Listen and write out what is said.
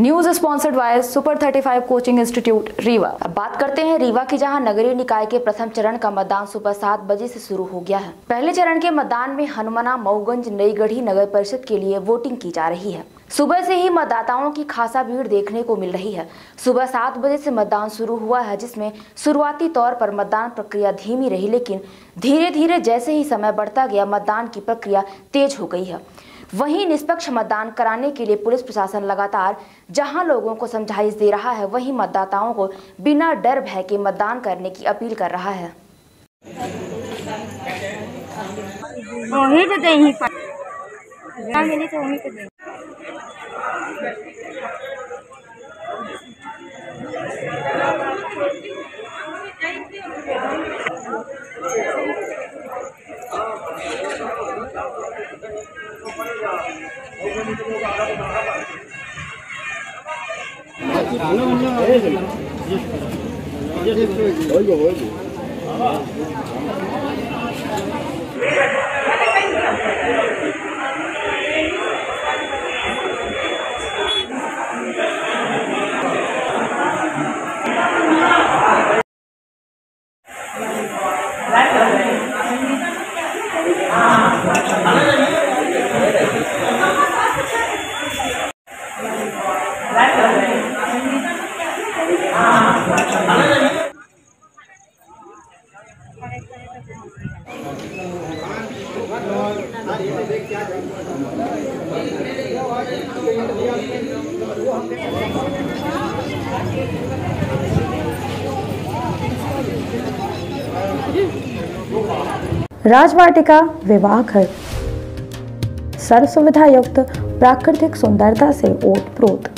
News sponsored by super 35 coaching institute Rewa अब बात करते हैं रीवा की, जहाँ नगरीय निकाय के प्रथम चरण का मतदान सुबह सात बजे से शुरू हो गया है। पहले चरण के मतदान में हनुमाना, मऊगंज नई गढ़ी नगर परिषद के लिए वोटिंग की जा रही है। सुबह से ही मतदाताओं की खासा भीड़ देखने को मिल रही है। सुबह सात बजे से मतदान शुरू हुआ है, जिसमें शुरुआती तौर पर मतदान प्रक्रिया धीमी रही, लेकिन धीरे धीरे जैसे ही समय बढ़ता गया, मतदान की प्रक्रिया तेज हो गई है। वहीं निष्पक्ष मतदान कराने के लिए पुलिस प्रशासन लगातार जहाँ लोगों को समझाइश दे रहा है, वहीं मतदाताओं को बिना डर भय के मतदान करने की अपील कर रहा है। दे ही पर ना मिली तो वही तो दे राजवाटिका विवाह घर। सर्व सुविधा युक्त प्राकृतिक सुंदरता से ओत ओतप्रोत।